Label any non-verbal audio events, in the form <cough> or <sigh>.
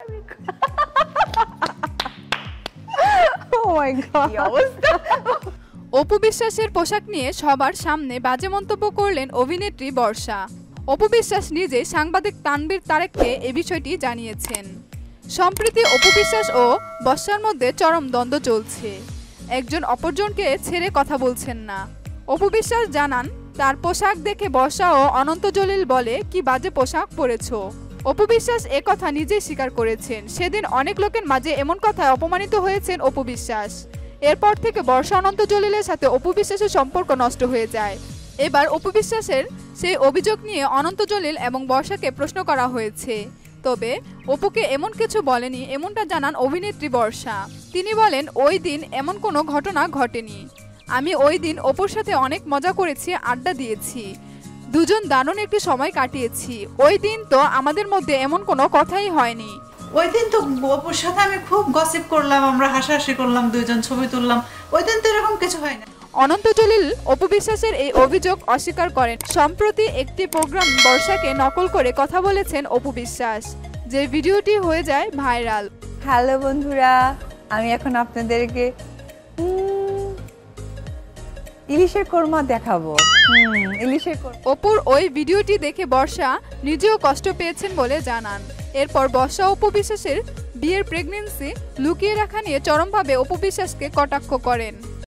<laughs> অপু বিশ্বাসের পোশাক নিয়ে সবার সামনে বাজে মন্তব্য করলেন অভিনেত্রী বর্ষা। অপু বিশ্বাস নিজে সাংবাদিক তানবীর তারেককে এ বিষয়টি জানিয়েছেন। সম্প্রতি অপু বিশ্বাস ও বর্ষার মধ্যে চরম দ্বন্দ্ব চলছে। একজন অপরজনকে ছেড়ে কথা বলছেন না। অপু বিশ্বাস জানান তার পোশাক দেখে বর্ষা ও অনন্ত জলিল বলে কি বাজে পোশাক পরেছো? অপু বিশ্বাস কথা নিজেই স্বীকার করেছেন। সেদিন অনেক লোকের মাঝে এমন কথায় অপমানিত হয়েছেন অপু বিশ্বাস এরপর থেকে বর্ষা অনন্ত জলিলের সাথে অপু বিশ্বাসের সম্পর্ক নষ্ট হয়ে যায়। এবার অপু বিশ্বাসের সেই অভিযোগ নিয়ে অনন্ত জলিল এবং বর্ষাকে প্রশ্ন করা হয়েছে। তবে অপুকে এমন কিছু বলেনি, এমনটা জানান অভিনেত্রী বর্ষা। তিনি বলেন, ওই দিন এমন কোনো ঘটনা ঘটেনি। আমি ওই দিন অপুর সাথে অনেক মজা করেছি, আড্ডা দিয়েছি। দুজন দারুণ একটি সময় কাটিয়েছি। ওই দিন তো আমাদের মধ্যে এমন কোনো কথাই হয়নি। ওই দিন তো অপুর সাথে আমি খুব গসিপ করলাম আমরা হাসাহাসি করলাম দুইজন ছবি তুললাম। ওই দিন তো এরকম কিছু হয় না। অনন্ত জলিল অপু বিশ্বাসের এই অভিযোগ অস্বীকার করেন। সম্প্রতি একটি প্রোগ্রাম বর্ষাকে নকল করে কথা বলেছেন অপু বিশ্বাস। যে ভিডিওটি হয়ে যায় ভাইরাল। হ্যালো বন্ধুরা আমি এখন আপনাদেরকে ইলিশের কোরমা দেখাবো। ইলিশের অপুর ওই ভিডিওটি দেখে বর্ষা নিজেও কষ্ট পেয়েছেন বলে জানান। এরপর বর্ষা অপু বিশ্বাসের বিয়ের প্রেগনেন্সি লুকিয়ে রাখা নিয়ে চরমভাবে অপু বিশ্বাসকে কটাক্ষ করেন।